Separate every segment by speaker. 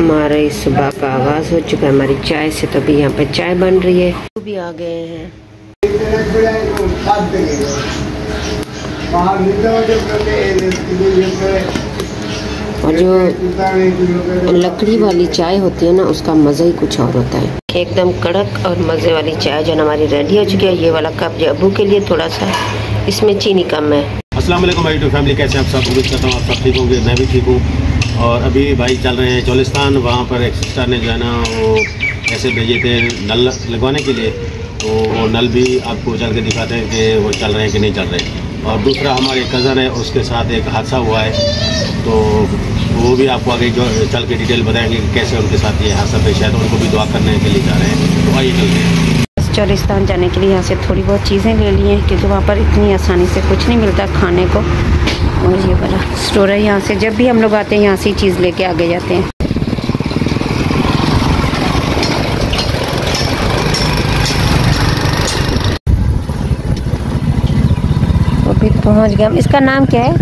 Speaker 1: हमारे सुबह का आगाज़ हो चुका है। हमारी चाय से तो अभी यहाँ पे चाय बन रही है। वो भी आ गए हैं। और जो लकड़ी वाली चाय होती है ना, उसका मज़ा ही कुछ और होता है। एकदम कड़क और मज़े वाली चाय जो हमारी रेडी हो चुकी है। ये वाला कप जो अबू के लिए थोड़ा सा, इसमें चीनी कम है।
Speaker 2: अस्सलाम फैमिली, कैसे आप सब? आप सब ठीक होंगे, मैं भी ठीक हूँ। और अभी भाई चल रहे हैं चौलिस्तान, वहाँ पर एक सिस्टर ने जो है ना, वो ऐसे भेजे थे नल लगवाने के लिए। तो वो नल भी आपको चल के दिखाते हैं कि वो चल रहे हैं कि नहीं चल रहे और दूसरा हमारे कज़न है, उसके साथ एक हादसा हुआ है। तो वो भी आपको आगे जो चल के डिटेल बताएँगे कि कैसे उनके साथ ये हादसा पेश है। तो उनको भी दुआ करने के लिए जा रहे हैं। तो आइए चलते हैं।
Speaker 1: चौलिस्तान जाने के लिए यहाँ से थोड़ी बहुत चीज़ें ले ली हैं क्योंकि वहाँ पर इतनी आसानी से कुछ नहीं मिलता खाने को। और ये वाला स्टोर है यहाँ से। जब भी हम लोग आते हैं यहाँ से ही चीज़ लेके आगे जाते हैं। पहुँच गए हम इसका नाम क्या है?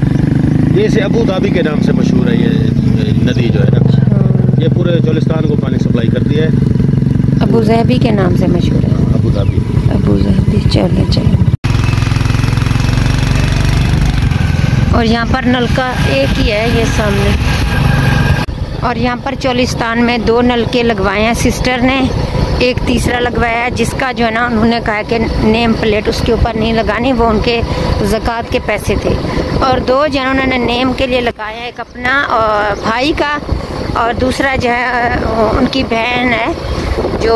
Speaker 2: ये से अबू धाबी के नाम से मशहूर है ये नदी जो है ना। ये पूरे चौलिस्तान को पानी सप्लाई करती है।
Speaker 1: अबू जहबी के नाम से मशहूर है।
Speaker 2: Abu Dhabi.
Speaker 1: अबू जहबी चले चले। और यहाँ पर नलका एक ही है ये सामने। और यहाँ पर चौलिस्तान में दो नलके लगवाए हैं। सिस्टर ने एक तीसरा लगवाया है, जिसका जो है ना, उन्होंने कहा कि नेम प्लेट उसके ऊपर नहीं लगानी, वो उनके ज़क़़त के पैसे थे। और दो जो उन्होंने नेम के लिए लगाया एक अपना और भाई का, और दूसरा जो है उनकी बहन है। जो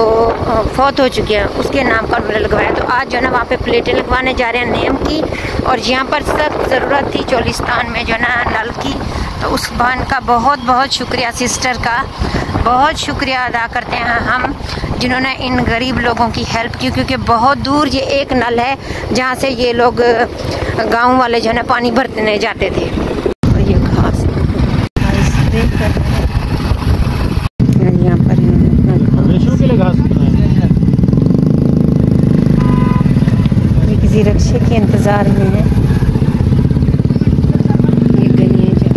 Speaker 1: फौत हो चुकी है, उसके नाम का उन्होंने लगवाया। तो आज जो है ना, वहाँ पे प्लेटें लगवाने जा रहे हैं नेम की, और यहाँ पर सख्त ज़रूरत थी चौलिस्तान में जो है ना, नल की। तो उस बहन का बहुत बहुत शुक्रिया, सिस्टर का। बहुत शुक्रिया अदा करते हैं हम, जिन्होंने इन गरीब लोगों की हेल्प की, क्योंकि बहुत दूर ये एक नल है, जहाँ से ये लोग गाँव वाले जो है ना, पानी भरने जाते थे। ये यहाँ पर
Speaker 2: रेशो के लिए घास
Speaker 1: रक्षे के इंतज़ार में है। ये है।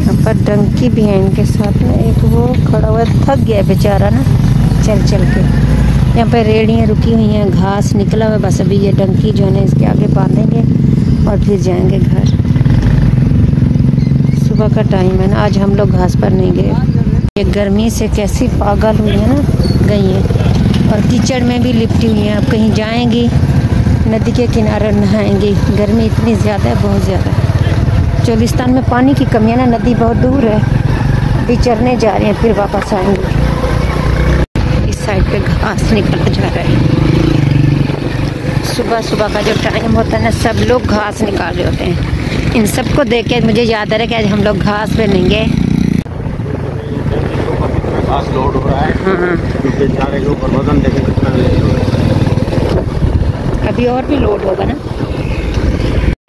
Speaker 1: यहाँ पर डंकी भी है इनके साथ में एक वो खड़ा हुआ थक गया बेचारा ना। चल चल के। यहाँ पर रेड़ियाँ रुकी हुई हैं, घास निकला हुआ बस अभी ये डंकी जो है इसके आगे बांधेंगे और फिर जाएँगे घर। सुबह का टाइम है ना, आज हम लोग घास पर नहीं गए। ये गर्मी से कैसी पागल हुई है ना, गई है। और कीचड़ में भी लिपटी हुई हैं। अब कहीं जाएँगी, नदी के किनारे नहाएँगी। गर्मी इतनी ज़्यादा है, बहुत ज़्यादा चोलिस्तान में पानी की कमी है ना, नदी बहुत दूर है। अभी चरने जा रहे हैं, फिर वापस आएँगे। इस साइड पे घास निकल जा रहा है। सुबह सुबह का जो टाइम होता है ना, सब लोग घास निकाल रहे होते हैं। इन सबको देख के मुझे याद आ रहा है कि आज हम लोग घास पे लेंगे
Speaker 2: घास लोड हो रहा है।
Speaker 1: हाँ
Speaker 2: बेचारे के ऊपर वज़न देखें कितना हो। है
Speaker 1: अभी और भी लोड होगा ना?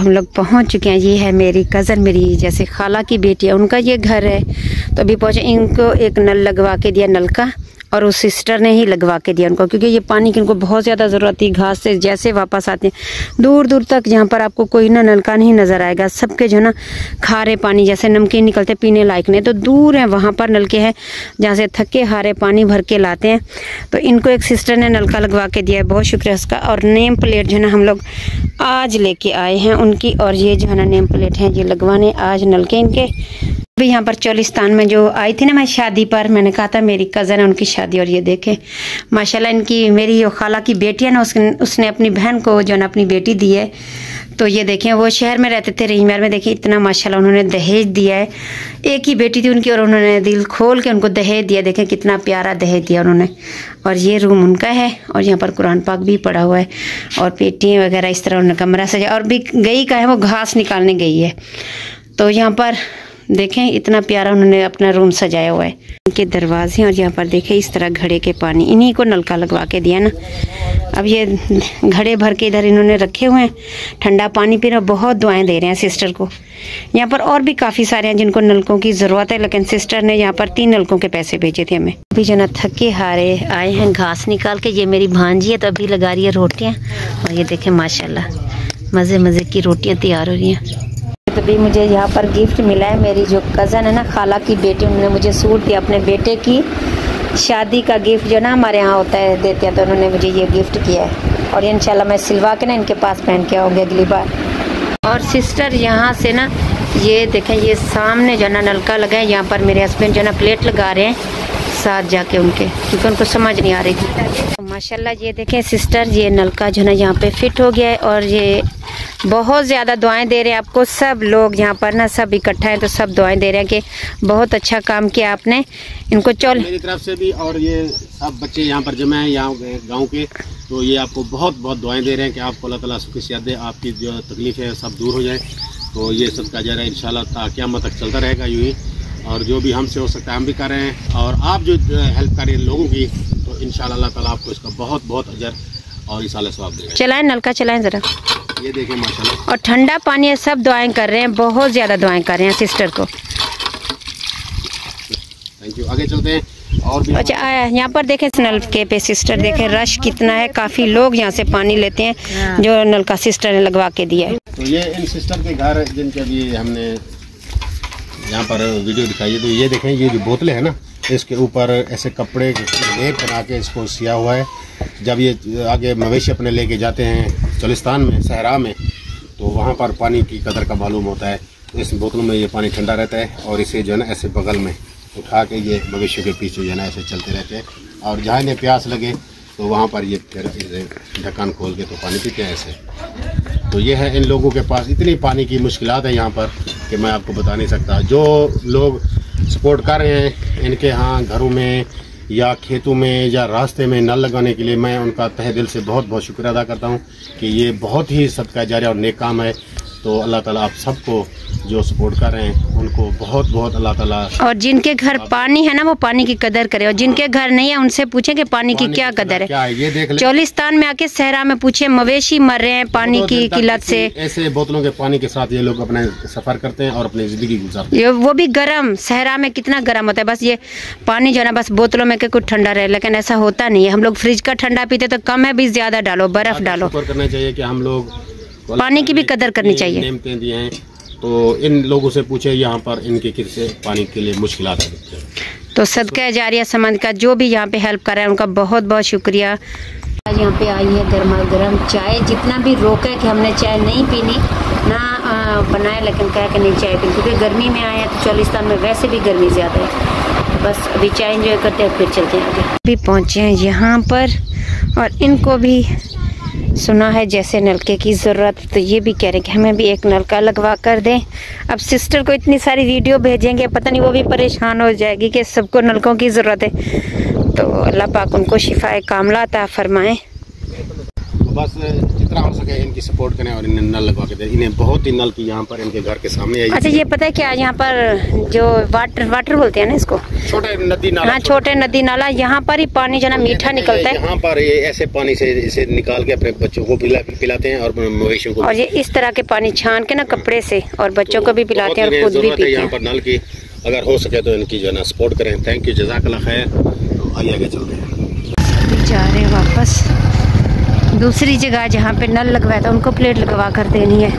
Speaker 1: हम लोग पहुँच चुके हैं। ये है मेरी कज़न मेरी जैसे खाला की बेटी है। उनका ये घर है। तो अभी पहुँचे इनको एक नल लगवा के दिया नल का। और उस सिस्टर ने ही लगवा के दिया उनको, क्योंकि ये पानी की उनको बहुत ज़्यादा ज़रूरत थी, घास से जैसे वापस आते हैं। दूर दूर तक जहाँ पर आपको कोई ना नलका नहीं नज़र आएगा, सबके जो है ना खारे पानी जैसे नमकीन निकलते पीने लायक नहीं तो दूर है, वहाँ पर नलके हैं, जहाँ से थके हारे पानी भर के लाते हैं। तो इनको एक सिस्टर ने नलका लगवा के दिया है, बहुत शुक्रिया उसका। और नेम प्लेट जो है ना हम लोग आज लेके आए हैं उनकी, और ये जो है ना नेम प्लेट हैं, ये लगवाने आज नलके इनके। अभी यहाँ पर चौलिस्तान में जो आई थी ना मैं शादी पर, मैंने कहा था मेरी कज़न है, उनकी शादी और ये देखे। माशाल्लाह, इनकी, मेरी जो खाला की बेटी है ना, उसने उसने अपनी बहन को जो ना अपनी बेटी दी है। तो ये देखें, वो शहर में रहते थे रहीमर में देखिए इतना माशाल्लाह उन्होंने दहेज दिया है। एक ही बेटी थी उनकी और उन्होंने दिल खोल के उनको दहेज दिया। देखें कितना प्यारा दहेज दिया उन्होंने। और ये रूम उनका है और यहाँ पर कुरान पाक भी पड़ा हुआ है। और पेटियाँ वगैरह इस तरह उन्होंने कमरा सजा, और भी गई का है, वो घास निकालने गई है। तो यहाँ पर देखें, इतना प्यारा उन्होंने अपना रूम सजाया हुआ है। इनके दरवाजे और यहाँ पर देखें, इस तरह घड़े के पानी, इन्हीं को नलका लगवा के दिया ना। अब ये घड़े भर के इधर इन्होंने रखे हुए हैं। ठंडा पानी पी रहे बहुत दुआएँ दे रहे हैं सिस्टर को। यहाँ पर और भी काफ़ी सारे हैं जिनको नलकों की ज़रूरत है, लेकिन सिस्टर ने यहाँ पर तीन नलकों के पैसे भेजे थे हमें। अभी जो ना थके हारे आए हैं, घास निकाल के, ये मेरी भांजी है तो अभी लगा रही है रोटियाँ। और ये देखें, माशाल्लाह मज़े मज़े की रोटियाँ तैयार हो रही हैं। भी मुझे यहाँ पर गिफ्ट मिला है। मेरी जो कज़न है ना, खाला की बेटी, उन्होंने मुझे सूट दिया अपने बेटे की। शादी का गिफ्ट जो ना हमारे यहाँ होता है, देते हैं तो उन्होंने मुझे ये गिफ्ट किया है। और इंशाल्लाह मैं सिलवा के ना इनके पास पहन के आऊँगी अगली बार। और सिस्टर यहाँ से ना, ये देखें, ये सामने जो ना नलका लगा है, यहाँ पर मेरे हस्बैंड जो ना प्लेट लगा रहे हैं। साथ जाके उनके, क्योंकि उनको समझ नहीं आ रही थी। तो माशाल्लाह ये देखें सिस्टर ये नलका जो ना यहाँ पे फिट हो गया है और ये बहुत ज़्यादा दुआएँ दे रहे हैं आपको। सब लोग यहाँ पर ना सब इकट्ठा हैं तो सब दुआएँ दे रहे हैं कि बहुत अच्छा काम किया आपने। इनको चौल।
Speaker 2: मेरी तरफ़ से भी और ये सब बच्चे यहाँ पर जमे हैं, यहाँ गाँव के तो ये आपको बहुत बहुत दुआएँ दे रहे हैं कि आपको अल्लाह ताला सुखी सियात दे, आपकी जो तकलीफ़ है सब दूर हो जाए। तो ये सब का जरा इन शाला क्या तक चलता रहेगा, यूँ ही। और जो भी हमसे हो सकता है हम भी कर। रहे हैं और आप जो हेल्प करें लोगों की तो इन ताला आपको इसका बहुत बहुत अजर और इस स्वाब देगा।
Speaker 1: चलाएँ नलका चलाएँ ज़रा।
Speaker 2: ये देखें माशाल्लाह।
Speaker 1: और ठंडा पानी है सब दुआएँ कर रहे हैं बहुत ज़्यादा दुआएँ कर रहे हैं सिस्टर को।
Speaker 2: थैंक यू आगे चलते हैं और
Speaker 1: अच्छा यहाँ पर देखें नल के पे सिस्टर देखें रश कितना है काफ़ी लोग यहाँ से पानी लेते हैं जो नल का सिस्टर ने लगवा के दिया है।
Speaker 2: तो ये इन सिस्टर के घर जिनके अभी हमने यहाँ पर वीडियो दिखाइए। तो ये देखें, ये जो बोतलें हैं ना, इसके ऊपर ऐसे कपड़े लेप बना के इसको सिया हुआ है। जब ये आगे मवेशी अपने लेके जाते हैं, चलिस्तान में, सहरा में तो वहाँ पर पानी की कदर का मालूम होता है। तो इस बोतलों में ये पानी ठंडा रहता है और इसे जो है ना, ऐसे बगल में उठा के ये मवेशियों के पीछे जो है ना, ऐसे चलते रहते हैं। और जहाँ इन्हें प्यास लगे तो वहाँ पर ये फिर ढक्कन खोल के तो पानी पीते हैं ऐसे। तो ये है इन लोगों के पास। इतनी पानी की मुश्किल है यहाँ पर कि मैं आपको बता नहीं सकता। जो लोग सपोर्ट कर रहे हैं इनके यहाँ घरों में या खेतों में या रास्ते में नल लगाने के लिए, मैं उनका तह दिल से बहुत बहुत शुक्र अदा करता हूँ कि ये बहुत ही सदका जारी और नेक काम है। तो अल्लाह ताला आप सबको जो सपोर्ट कर रहे हैं उनको बहुत बहुत अल्लाह ताला
Speaker 1: और जिनके घर पानी है ना वो पानी की कदर करे। और जिनके घर नहीं है उनसे पूछे कि पानी की क्या कदर है।
Speaker 2: क्या है ये देख
Speaker 1: चौलिस्तान में आके सहरा में पूछे मवेशी मर रहे हैं पानी की किल्लत से।
Speaker 2: ऐसे बोतलों के पानी के साथ ये लोग अपने सफ़र करते हैं और अपनी ज़िंदगी गुजारते
Speaker 1: हैं। वो भी गर्म सहरा में कितना गर्म होता है बस ये पानी जो है ना बस बोतलों में कुछ ठंडा रहे लेकिन ऐसा होता नहीं है। हम लोग फ्रिज का ठंडा पीते तो कम है भी ज़्यादा डालो बर्फ़ डालो।
Speaker 2: करना चाहिए की हम लोग
Speaker 1: पानी की भी कदर करनी चाहिए।
Speaker 2: हैं। तो इन लोगों से पूछे यहाँ पर इनके किससे पानी के लिए मुश्किल आते हैं।
Speaker 1: तो सदका जारिया समाज का जो भी यहाँ पे हेल्प कर रहा है उनका बहुत बहुत शुक्रिया। आज यहाँ पे आई है गर्मा गर्म चाय। जितना भी रोका है कि हमने चाय नहीं पीनी ना बनाया लेकिन कहा कि नहीं चाय पी क्योंकि गर्मी में आए हैं तो चौलिस्तान में वैसे भी गर्मी ज़्यादा है। बस अभी चाय इंजॉय करते हैं फिर चलते हैं आगे। अभी पहुँचे हैं यहाँ पर और इनको भी सुना है जैसे नलके की ज़रूरत तो ये भी कह रहे हैं कि हमें भी एक नलका लगवा कर दें। अब सिस्टर को इतनी सारी वीडियो भेजेंगे, पता नहीं वो भी परेशान हो जाएगी कि सबको नलकों की ज़रूरत है। तो अल्लाह पाक उनको शिफाए कामला फरमाएँ।
Speaker 2: बस जितना हो सके इनकी सपोर्ट करें और इन्हें नल लगवा के दें। इन्हें बहुत ही नल की यहाँ पर इनके घर के सामने आई।
Speaker 1: अच्छा ये पता है क्या यहाँ पर जो वाटर वाटर बोलते हैं ना इसको?
Speaker 2: छोटे नदी नाला
Speaker 1: हाँ छोटे नदी नाला यहाँ पर ही पानी जो ना मीठा निकलता है।
Speaker 2: यहाँ पर ये ऐसे पानी से इसे निकाल के अपने बच्चों को पिला पिलाते हैं और मवेशियों को
Speaker 1: और ये इस तरह के पानी छान के ना कपड़े से और बच्चों को भी तो पिलाते हैं और खुद भी पीते
Speaker 2: हैं। पर नल की। अगर हो सके तो इनकी जो है ना सपोर्ट करें। थैंक यू जजाकला खैर तो आइए आगे चलते हैं।
Speaker 1: जा रहे हैं वापस। दूसरी जगह जहाँ पे नल लगवाया था, उनको प्लेट लगवा कर देनी है।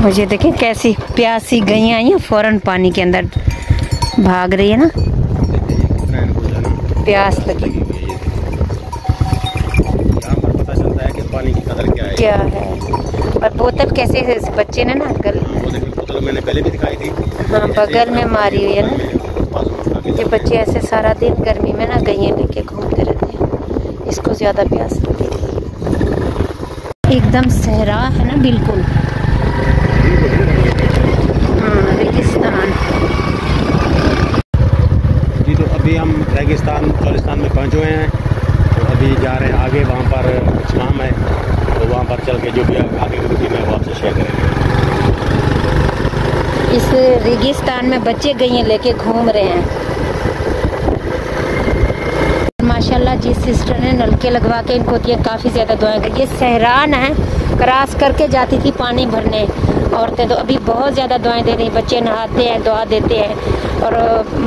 Speaker 1: मुझे देखें कैसी प्यासी गई आई हैं फ़ौरन पानी के अंदर भाग रही है ना। प्यास लगी
Speaker 2: क्या है?
Speaker 1: और बोतल कैसे बच्चे ने ना गल
Speaker 2: बोतल मैंने पहले भी दिखाई थी
Speaker 1: हाँ बगल में मारी हुई है ना। ये बच्चे ऐसे सारा दिन गर्मी में ना गई लेके हैं इसको ज़्यादा प्यास लगती एकदम सहरा है ना बिल्कुल। हाँ, रेगिस्तान।
Speaker 2: जी तो अभी हम रेगिस्तान चौलिस्तान में पहुँचे हुए हैं। तो अभी जा रहे हैं आगे वहाँ पर इस्लाम है। तो वहाँ पर चल के जो भी आगे की मैं वो आपसे शेयर करेंगे।
Speaker 1: इस रेगिस्तान में बच्चे गई हैं लेके घूम रहे हैं। माशाल्लाह जिस सिस्टर ने नलके लगवा के इनको दिया, काफ़ी ज़्यादा दुआएँ कर ये सहरान है, क्रॉस करके जाती थी पानी भरने। औरतें तो अभी बहुत ज़्यादा दुआएँ दे रही बच्चे नहाते हैं, दुआ देते हैं। और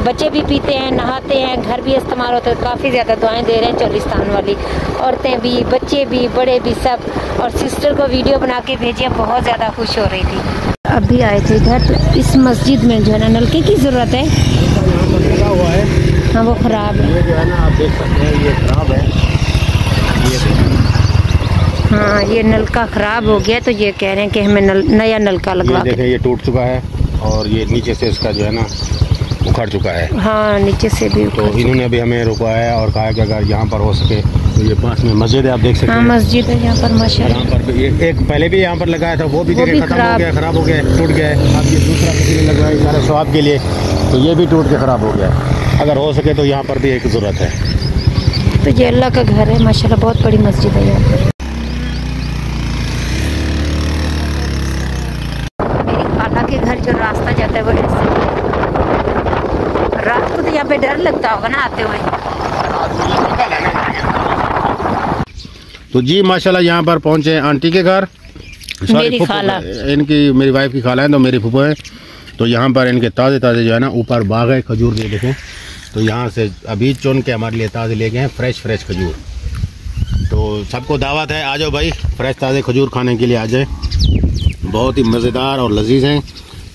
Speaker 1: बच्चे भी पीते हैं, नहाते हैं, घर भी इस्तेमाल होते हैं, काफ़ी ज़्यादा दुआएँ दे रहे हैं चोलिस्तान वाली। औरतें भी, बच्चे भी, बड़े भी सब। और सिस्टर को वीडियो बना के भेजिए, बहुत ज़्यादा खुश हो रही थी। अभी आए थे इधर तो इस मस्जिद में जो है ना, नलके की ज़रूरत है।
Speaker 2: है
Speaker 1: वो ख़राब है।
Speaker 2: ये जो है ना आप देख सकते हैं ये खराब है। ये
Speaker 1: हाँ ये नलका ख़राब हो गया तो ये कह रहे हैं कि हमें नल, नया नलका लगवा
Speaker 2: देखें ये टूट चुका है और ये नीचे से इसका जो है ना उखड़ चुका है।
Speaker 1: हाँ नीचे से भी
Speaker 2: तो इन्होंने अभी हमें रुकवाया है और कहा है कि अगर यहाँ पर हो सके तो ये पास में मस्जिद है आप देख सकते
Speaker 1: हैं
Speaker 2: हाँ।
Speaker 1: हैं मस्जिद है यहाँ पर माशाल्लाह।
Speaker 2: यहाँ पर एक, पहले भी यहाँ पर लगाया था वो भी
Speaker 1: वो
Speaker 2: खत्म हो गया खराब हो गया टूट गया है। अब ये दूसरा किसी ने लगवाया सारे स्वाब के लिए तो ये भी टूट के खराब हो गया है। अगर हो सके तो यहाँ पर भी एक ज़रूरत है।
Speaker 1: तो ये अल्लाह का घर है माशाल्लाह बहुत बड़ी मस्जिद है यहाँ पर। मेरी खाला के घर जो रास्ता जाता है वो ऐसे रात को तो यहाँ पे डर लगता होगा ना आते हुए।
Speaker 2: तो जी माशाल्लाह यहाँ पर पहुँचे आंटी के घर।
Speaker 1: मेरी खाला।
Speaker 2: इनकी मेरी वाइफ की खाला है तो मेरी फूफो है। तो यहाँ पर इनके ताज़े ताज़े जो है ना ऊपर बाग है खजूर के देखें। तो यहाँ से अभी चुन के हमारे लिए ताज़े ले गए हैं फ्रेश फ्रेश खजूर। तो सबको दावत है, आ जाओ भाई, फ्रेश, ताज़े खजूर खाने के लिए आ जाए। बहुत ही मज़ेदार और लजीज हैं।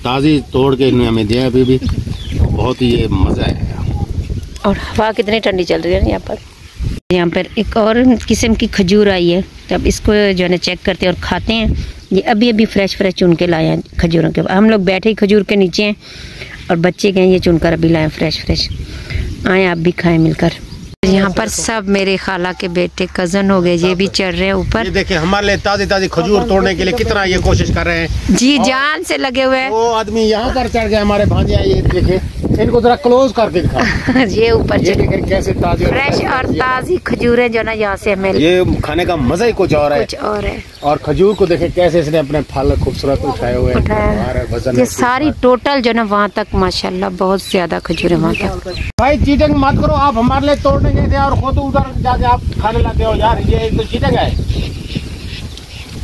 Speaker 2: ताज़ी तोड़ के इन्होंने हमें दिया अभी भी। बहुत ही ये मज़ा है।
Speaker 1: और हवा कितनी ठंडी चल रही है ना यहाँ पर? यहाँ पर एक और किस्म की खजूर आई है तो अब इसको जो है ना चेक करते हैं और खाते हैं। ये अभी अभी फ्रेश फ्रेश चुन के लाए हैं खजूरों के। हम लोग बैठे ही खजूर के नीचे हैं और बच्चे गए ये चुनकर अभी लाए फ्रेश फ्रेश आए आप भी खाएँ मिलकर। यहाँ पर सब मेरे खाला के बेटे कज़न हो गए ये भी चढ़ रहे हैं ऊपर।
Speaker 2: देखिए हमारे लिए ताज़ी ताज़ी खजूर तोड़ने के लिए कितना ये कोशिश कर रहे हैं।
Speaker 1: जी जान से लगे हुए हैं।
Speaker 2: वो आदमी यहाँ पर चढ़ गए हमारे भांजे ये देखे इनको जरा क्लोज करके दिखा।
Speaker 1: ये ऊपर
Speaker 2: ये कैसे ताजे
Speaker 1: फ्रेश और ताज़ी खजूरें जो ना यहाँ से हमें
Speaker 2: ये खाने का मज़ा ही कुछ और है।
Speaker 1: कुछ और है।
Speaker 2: और खजूर को देखे कैसे इसने अपने फल खूबसूरत उठाए हुए हैं।
Speaker 1: ये सारी टोटल जो ना वहाँ तक माशाल्लाह बहुत ज़्यादा खजूर है वहाँ तक।
Speaker 2: भाई चीटिंग मत करो आप हमारे लिए तोड़ने गए थे और खुद उधर जाके आप खाने लगे हो यार ये तो चीटिंग है।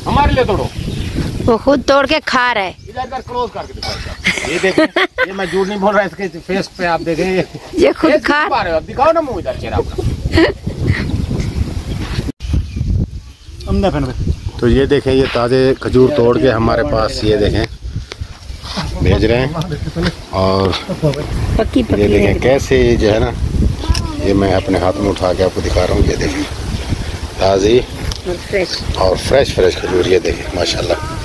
Speaker 2: हमारे लिए तोड़ो।
Speaker 1: वो खुद तोड़ के खा रहा है।
Speaker 2: इधर इधर क्लोज करके ये देखें ये मैं झूठ नहीं बोल रहा इसके फेस पे आप देखें ये
Speaker 1: ये खुद खा
Speaker 2: रहे हो। दिखाओ ना मुँह इधर चेहरा अपना तो ये देखें ये ताज़े खजूर तोड़ के हमारे पास ये देखें भेज रहे हैं। और
Speaker 1: पक्की
Speaker 2: ये देखें कैसे ये जो है ना ये मैं अपने हाथ में उठा के आपको दिखा रहा हूँ ये देखें। ताज़ी
Speaker 1: और फ्रेश
Speaker 2: और फ्रेश फ्रेश खजूर ये देखें माशाल्लाह।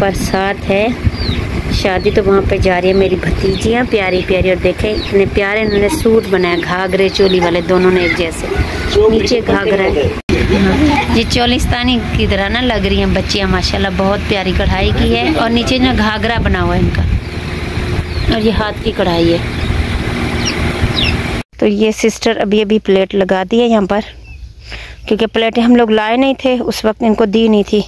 Speaker 1: यहाँ पर साथ है। शादी तो वहाँ पे जा रही है मेरी भतीजियाँ प्यारी प्यारी और देखे इतने प्यारे इन्होंने सूट बनाया घाघरे चोली वाले दोनों ने एक जैसे। नीचे घाघरा। ये चोलिस्तानी की तरह ना लग रही हैं बच्चियाँ माशाल्लाह बहुत प्यारी कढ़ाई की है और नीचे ना घाघरा बना हुआ है इनका और ये हाथ की कढ़ाई है। तो ये सिस्टर अभी अभी प्लेट लगा दी है यहाँ पर क्योंकि प्लेटें हम लोग लाए नहीं थे उस वक्त इनको दी नहीं थी।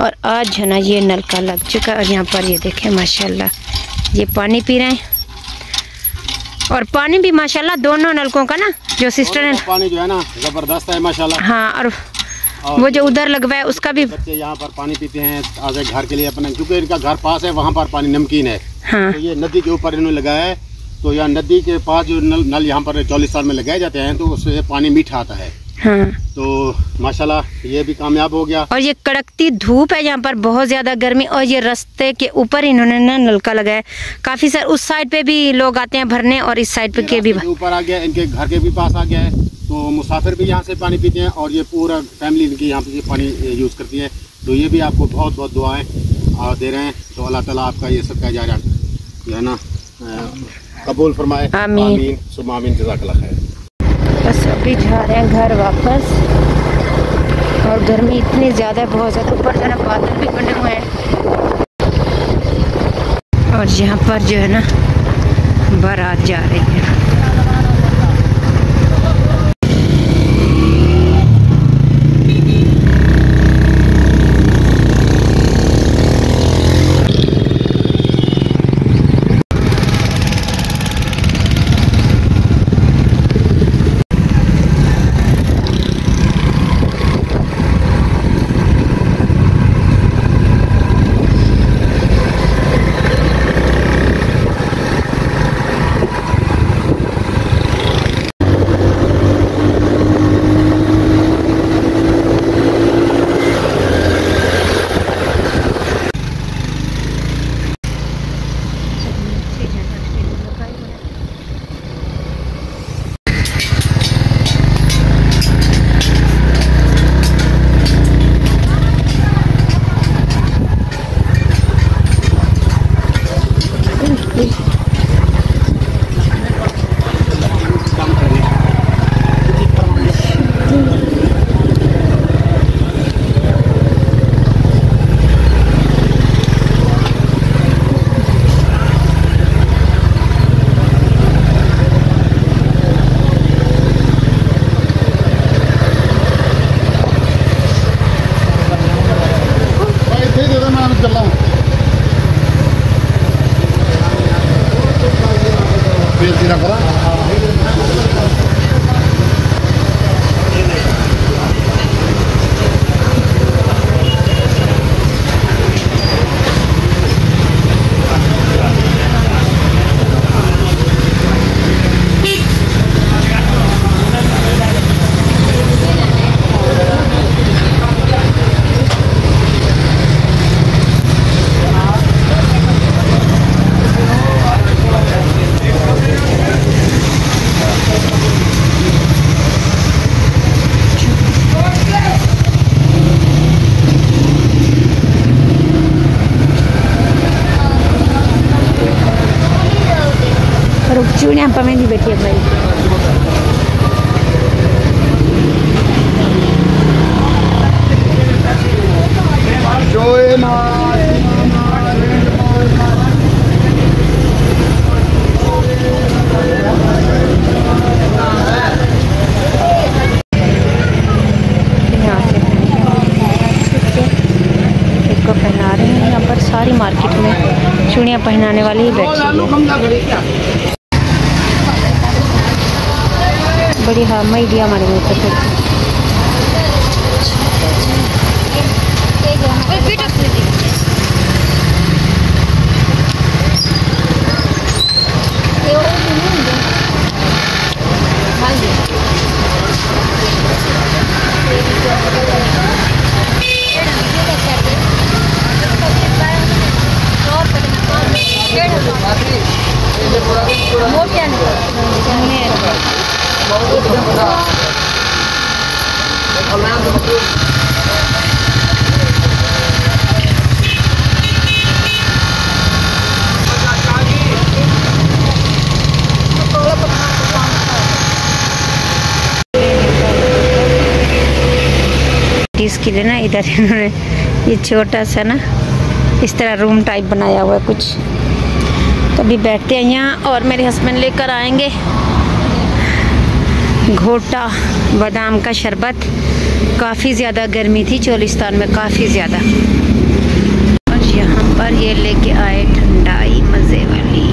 Speaker 1: और आज है ना ये नलका लग चुका है और यहाँ पर ये देखें माशाल्लाह ये पानी पी रहे हैं। और पानी भी माशाल्लाह दोनों नलकों का ना जो सिस्टर है
Speaker 2: पानी जो है ना ज़बरदस्त है माशाल्लाह।
Speaker 1: हाँ और वो जो उधर लगवाया उसका भी
Speaker 2: बच्चे यहाँ पर पानी पीते हैं ताज़े घर के लिए अपना क्योंकि इनका घर पास है वहाँ पर पानी नमकीन है।
Speaker 1: हाँ।
Speaker 2: तो ये नदी के ऊपर इन्होंने लगाया है तो यहाँ नदी के पास जो नल नल यहाँ पर चौलीस साल में लगाए जाते हैं तो उससे पानी मीठा आता है।
Speaker 1: हाँ।
Speaker 2: तो माशाल्लाह ये भी कामयाब हो गया।
Speaker 1: और ये कड़कती धूप है यहाँ पर बहुत ज़्यादा गर्मी और ये रास्ते के ऊपर इन्होंने ना नलका लगाया काफ़ी सारे उस साइड पे भी लोग आते हैं भरने और इस साइड पे के भी
Speaker 2: ऊपर आ गया इनके घर के भी पास आ गया है। तो मुसाफिर भी यहाँ से पानी पीते हैं और ये पूरा फैमिली इनकी यहाँ पे पानी यूज़ करती है। तो ये भी आपको बहुत बहुत दुआएँ दे रहे हैं। तो अल्लाह ताला आपका ये सबका जा जो है ना कबूल फरमाए।
Speaker 1: आमीन।
Speaker 2: खैर।
Speaker 1: बस अभी जा रहे हैं घर वापस। और गर्मी इतनी ज़्यादा बहुत ज़्यादा। ऊपर से ना बादल भी बने हुए हैं। और यहाँ पर जो है ना, बारात जा रही है। हैं यहाँ पर सारी मार्केट में चूड़ियाँ पहनाने वाली ही बैठी बड़ी हाँ मई दिया हमारे मुँह पर फिर। इसके लिए ना इधर इन्होंने ये छोटा सा ना इस तरह रूम टाइप बनाया हुआ है कुछ। अभी बैठते हैं यहाँ और मेरे हस्बैंड लेकर आएँगे। घोटा, बादाम का शरबत। काफ़ी ज़्यादा गर्मी थी चोलिस्तान में, काफ़ी ज़्यादा। और यहाँ पर ये लेके आए ठंडाई मज़े वाली।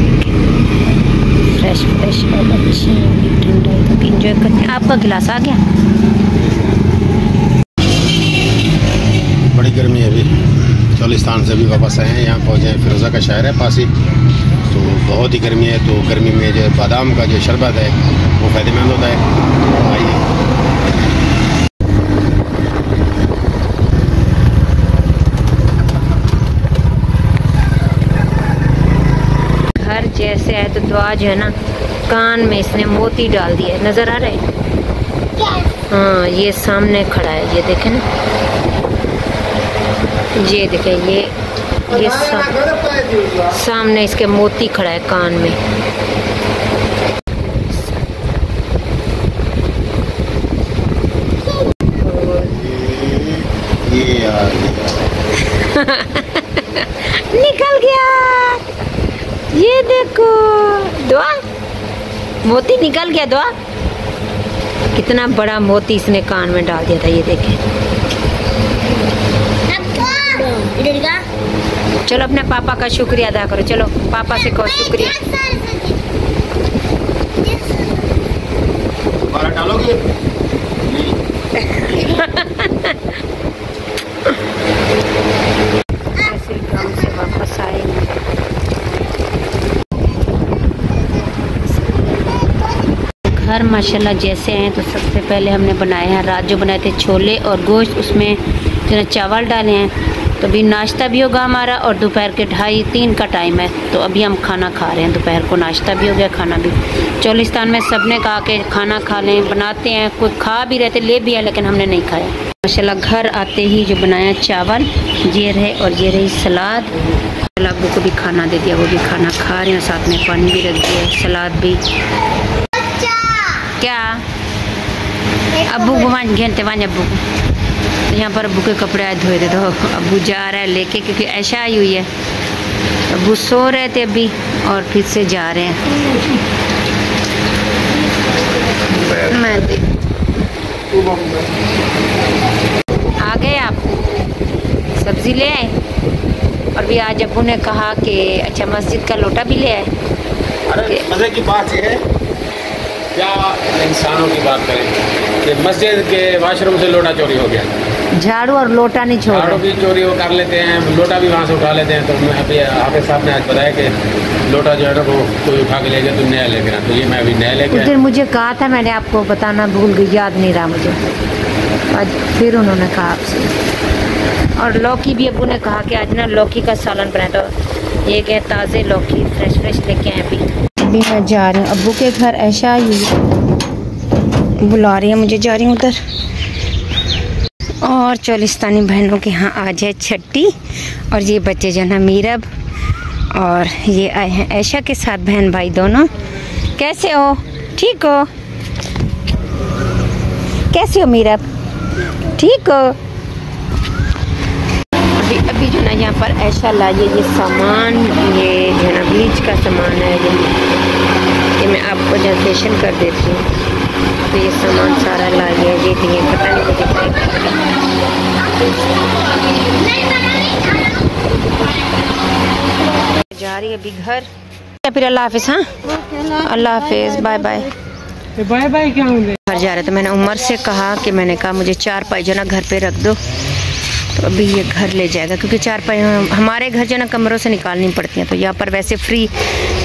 Speaker 1: देखें। फ्रेश फ्रेश और अच्छी। ठंडाई। तो इंजॉय करते हैं। आपका गिलास आ गया?
Speaker 2: चौलिस्तान से अभी वापस आए हैं यहाँ पहुँचे हैं फिरोज़ा का शहर है पास ही। तो बहुत ही गर्मी है तो गर्मी में जो बादाम का जो शरबत है वो फ़ायदेमंद होता है। आइए।
Speaker 1: घर जैसे है तो दुआ जो है ना कान में इसने मोती डाल दिया है। नज़र आ रहे हैं? हाँ ये सामने खड़ा है ये देखे ना। ये देखे ये ये सा, सामने इसके मोती खड़ा है कान में। निकल गया। ये देखो दुआ। मोती निकल गया दुआ। कितना बड़ा मोती इसने कान में डाल दिया था ये देखें
Speaker 3: इधर का
Speaker 1: चलो अपने पापा का शुक्रिया अदा करो। चलो पापा से कहो शुक्रिया।
Speaker 2: दोबारा डालोगे?
Speaker 1: ऐसे काम से वापस आएँगे घर माशाल्लाह जैसे हैं तो सबसे पहले हमने बनाए हैं रात जो बनाए थे छोले और गोश्त उसमें जो है चावल डाले हैं। तो अभी नाश्ता भी होगा हमारा और दोपहर के ढाई तीन का टाइम है। तो अभी हम खाना खा रहे हैं। दोपहर को नाश्ता भी हो गया खाना भी। चौलिस्तान में सबने कहा कि खाना खा लें बनाते हैं। कोई खा भी रहे थे ले भी है लेकिन हमने नहीं खाया। माशाल्लाह घर आते ही जो बनाया चावल ये रहे और ये रही सलाद। अब्बू को भी खाना दे दिया वो भी खाना खा रहे हैं। साथ में पानी भी रख दिया सलाद भी। क्या? को वहाँ घेनते वहाँ अब्बू तो यहाँ पर अबू के कपड़े आज धोए थे। तो अब्बू जा रहा है लेके क्योंकि ऐसा आई हुई है। अब्बू सो रहे थे अभी और फिर से जा रहे हैं। मैं आ गए आप? सब्ज़ी ले आए? और भी आज अबू ने कहा कि अच्छा मस्जिद का लोटा भी ले आए।
Speaker 2: अरे मज़े की बात यह है क्या इंसानों की बात करें कि मस्जिद के वाशरूम से लोटा चोरी हो गया?
Speaker 1: झाड़ू और लोटा नहीं छोड़।
Speaker 2: झाड़ू भी चोरी वो कर लेते हैं लोटा भी वहाँ से उठा लेते हैं। तो मैं अभी हाफिज साहब ने आज बताया कि लोटा जो है ना वो कोई उठा के ले गया तो नया लेके आना तो ये मैं अभी नया
Speaker 1: उस
Speaker 2: आया।
Speaker 1: दिन मुझे कहा था मैंने आपको बताना भूल गई याद नहीं रहा मुझे। आज फिर उन्होंने कहा आपसे। और लौकी भी अबू ने कहा कि आज ना लौकी का सालन बनाया तो ये गए ताज़े लौकी फ्रेश फ्रेश लेके आए अभी। अभी मैं जा रही हूँ। अबू के घर ऐशा है बुला रही है मुझे जा रही हूँ उधर। और चोलिस्तानी बहनों के यहाँ आज है छट्टी और ये बच्चे जो है मीरब, और ये आए हैं ऐशा के साथ बहन भाई दोनों। कैसे हो? ठीक हो? कैसे हो मीरब? ठीक हो? अभी अभी जो ना यहाँ पर ऐशा लाइए ये सामान, ये जो ना ब्लीच का सामान है, ये ये मैं आपको जो फेशियल कर देती हूँ। तो ये सामान सारा है, ये दिए पता नहीं मुझे जा रही है अभी घर। या फिर अल्लाह हाफिज़ हाँ? अल्लाह हाफिज़ बाय बाय।
Speaker 4: बाय बाय क्या
Speaker 1: घर जा रहे थे मैंने उमर से कहा कि मैंने कहा मुझे चार पाई जो ना घर पे रख दो। तो अभी ये घर ले जाएगा क्योंकि चार पाई हमारे घर जो ना कमरों से निकालनी पड़ती हैं। तो यहाँ पर वैसे फ्री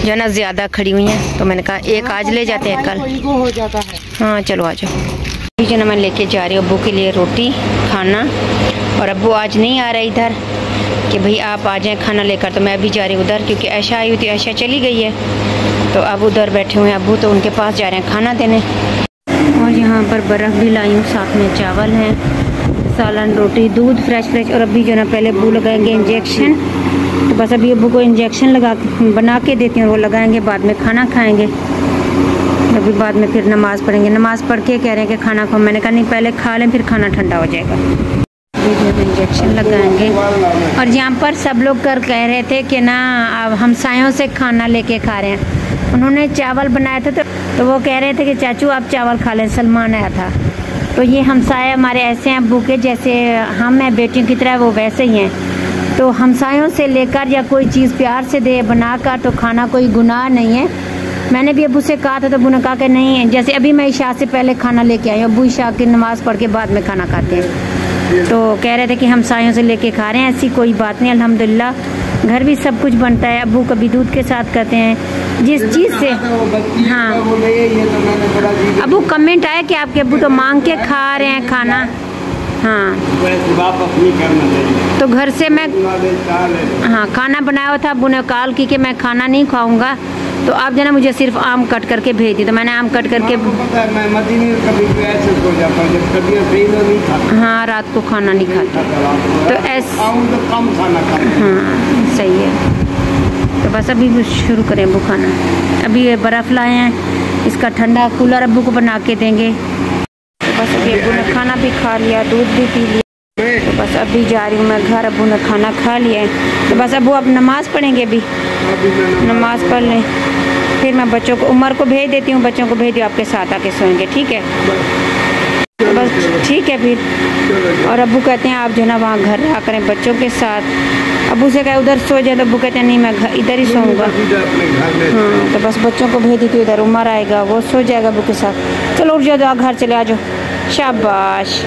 Speaker 1: जो ना ज़्यादा खड़ी हुई हैं। तो मैंने कहा एक आज ले जाते हैं कल।
Speaker 4: हो जाता है।
Speaker 1: हाँ चलो आ जाओ। जो ना मैं लेके जा रही हूँ अब्बू के लिए रोटी, खाना। और अबू आज नहीं आ रहे इधर कि भाई आप आ जाएँ खाना लेकर तो मैं अभी जा रही हूँ उधर क्योंकि ऐशा आई हुई थी, ऐशा चली गई है। तो अब उधर बैठे हुए हैं अबू तो उनके पास जा रहे हैं खाना देने। और यहाँ पर बर्फ़ भी लाई हूँ, साथ में चावल हैं, सालन, रोटी, दूध, फ्रेश फ्रेश। और अभी जो ना पहले अब्बू लगाएँगे इंजेक्शन। तो बस अभी अबू को इंजेक्शन लगा बना के देती हूँ, वो लगाएँगे, बाद में खाना खाएँगे। अभी बाद में फिर नमाज़ पढ़ेंगे। नमाज़ पढ़ के कह रहे हैं कि खाना खाओ। मैंने कहा नहीं पहले खा लें फिर खाना ठंडा हो जाएगा। इंजेक्शन लगाएँगे। और यहाँ पर सब लोग कर कह रहे थे कि ना अब हमसायों से खाना लेके खा रहे हैं। उन्होंने चावल बनाया था तो, तो वो कह रहे थे कि चाचू आप चावल खा लें। सलमान आया था। तो ये हमसाए हमारे ऐसे हैं के जैसे हम हैं बेटियों की तरह वो वैसे ही हैं। तो हमसायों से लेकर या कोई चीज़ प्यार से दे बनाकर तो खाना कोई गुनाह नहीं है। मैंने भी अबू से कहा था तो अबू ने कहा कि नहीं है जैसे अभी मैं ईशा से पहले खाना लेके आई हूँ अबू ईशा की नमाज़ पढ़ के बाद में खाना खाते हैं। तो कह रहे थे कि हम सायों से लेके खा रहे हैं ऐसी कोई बात नहीं अल्हम्दुलिल्लाह घर भी सब कुछ बनता है अबू कभी दूध के साथ करते हैं जिस चीज़ से हाँ अबू कमेंट आया कि आपके अबू तो मांग के खा रहे हैं खाना? हाँ। तो घर से मैं हाँ खाना बनाया हुआ था अबू ने कॉल की कि मैं खाना नहीं खाऊँगा तो आप जो ना मुझे सिर्फ़ आम कट करके भेज दी तो मैंने आम कट करके
Speaker 4: है तो
Speaker 1: हाँ रात को खाना नहीं खाता। तो ऐस-
Speaker 4: तो
Speaker 1: हाँ सही है। तो बस अभी शुरू करें अबू खाना। अभी ये बर्फ़ लाए हैं इसका ठंडा कूलर अबू को बना के देंगे। तो बस अभी अबू ने खाना भी खा लिया दूध भी पी लिया। तो बस अभी जा रही हूँ मैं घर अबू ने खाना खा लिया है। तो बस अबू अब नमाज़ पढ़ेंगे अभी? नमाज़ पढ़ लें। फिर मैं बच्चों को उमर को भेज देती हूँ बच्चों को भेज दियो आपके साथ आके सोएँगे ठीक है? बस ठीक है फिर। और अबू कहते हैं आप जो है ना वहाँ घर रहा करें बच्चों के साथ। अबू से कहे उधर सो जाए तो अबू कहते हैं नहीं मैं इधर ही सोऊँगा। हाँ तो बस बच्चों को भेज दी तो इधर उमर आएगा वो सो जाएगा अबू के साथ। चलो उठ जाओ जाओ घर चले आ जाओ। शाबाश।